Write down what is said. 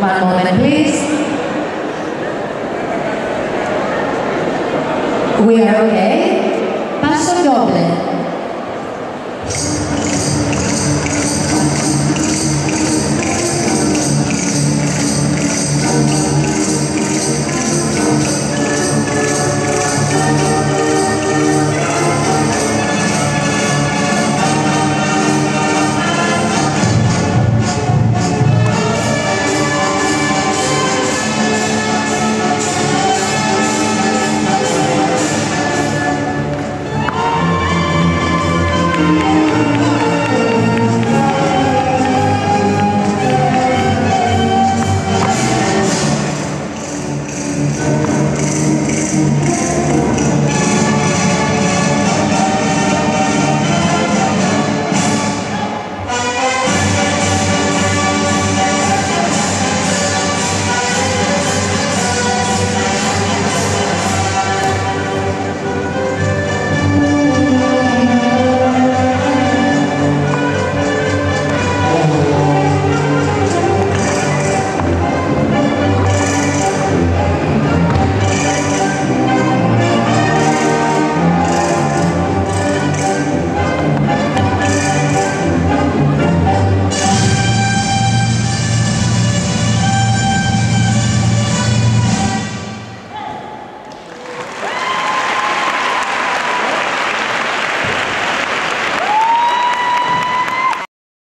One moment, please. We are okay. Passo doble.